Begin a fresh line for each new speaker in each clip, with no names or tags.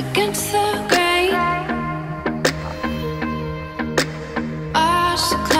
against the grain. I should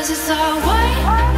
Cause it's our way.